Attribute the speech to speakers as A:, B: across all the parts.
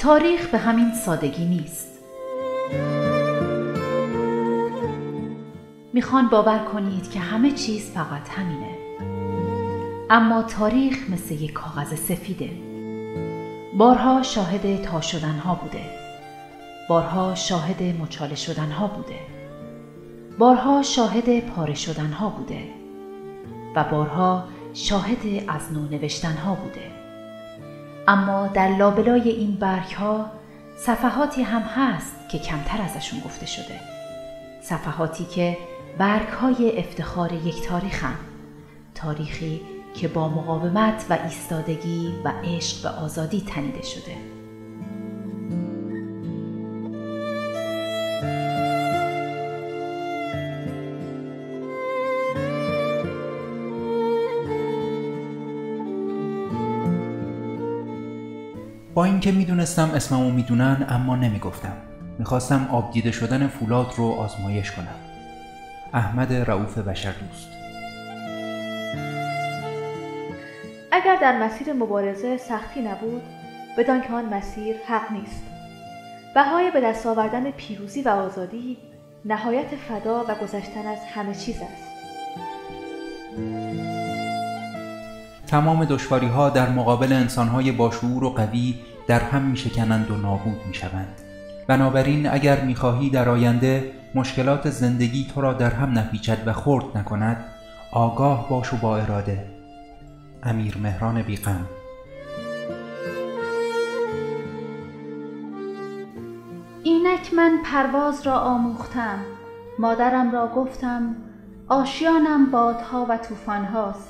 A: تاریخ به همین سادگی نیست. می‌خوان باور کنید که همه چیز فقط همینه. اما تاریخ مثل یک کاغذ سفیده. بارها شاهد تا شدنها بوده. بارها شاهد مچاله شدنها بوده. بارها شاهد پاره شدنها بوده. و بارها شاهد از نو نوشتنها بوده. اما در لابلای این برگ ها صفحاتی هم هست که کمتر ازشون گفته شده صفحاتی که برگ های افتخار یک تاریخ هم. تاریخی که با مقاومت و ایستادگی و عشق به آزادی تنیده شده
B: با اینکه می‌دونستم اسممو می‌دونن اما نمی‌گفتم. می‌خواستم آبدیده شدن فولاد رو آزمایش کنم. احمد رعوف بشر دوست.
C: اگر در مسیر مبارزه سختی نبود بدان که آن مسیر حق نیست. بهای به دست آوردن پیروزی و آزادی نهایت فدا و گذشتن از همه چیز است.
B: تمام دشواری ها در مقابل انسان های باشعور و قوی در هم می شکنند و نابود می شوند. بنابراین اگر می خواهی در آینده مشکلات زندگی تو را در هم نپیچد و خرد نکند آگاه باش و با اراده. امیر مهران بیقم.
D: اینک من پرواز را آموختم. مادرم را گفتم آشیانم بادها و طوفان هاست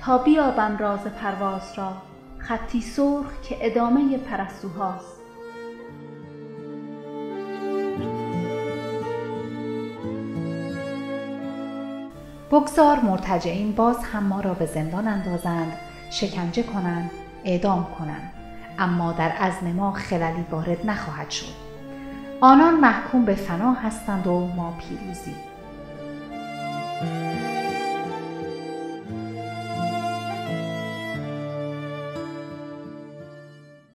D: تا بیابم راز پرواز را. خطی سرخ که ادامه پرستوهاست
A: بگذار مرتجعین باز هم ما را به زندان اندازند شکنجه کنند اعدام کنند. اما در عزم ما خللی وارد نخواهد شد. آنان محکوم به فنا هستند و ما پیروزی.